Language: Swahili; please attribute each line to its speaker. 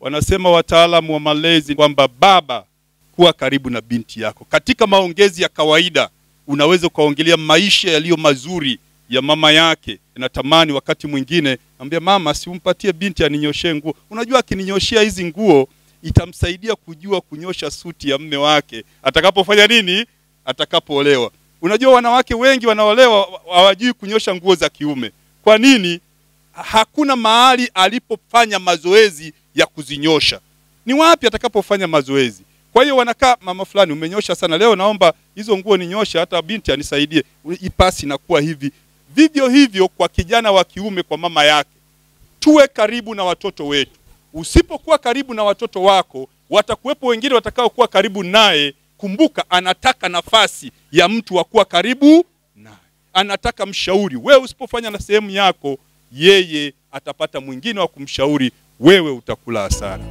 Speaker 1: Wanasema wataalamu wa malezi kwamba baba, kuwa karibu na binti yako. Katika maongezi ya kawaida, unaweza ukaongelea maisha yaliyo mazuri ya mama yake. Natamani wakati mwingine ambia mama, siumpatie binti aninyoshee nguo. Unajua, akininyoshea hizi nguo itamsaidia kujua kunyosha suti ya mme wake atakapofanya nini, atakapoolewa. Unajua, wanawake wengi wanaolewa hawajui kunyosha nguo za kiume. Kwa nini? Hakuna mahali alipofanya mazoezi ya kuzinyosha. Ni wapi atakapofanya mazoezi? Kwa hiyo wanakaa, mama fulani, umenyosha sana leo, naomba hizo nguo ni nyosha hata binti anisaidie, ipasi inakuwa hivi. Vivyo hivyo kwa kijana wa kiume, kwa mama yake, tuwe karibu na watoto wetu. Usipokuwa karibu na watoto wako, watakuwepo wengine watakaokuwa karibu naye. Kumbuka, anataka nafasi ya mtu wa kuwa karibu naye, anataka mshauri. Wewe usipofanya na sehemu yako, yeye atapata mwingine wa kumshauri, wewe utakula hasara.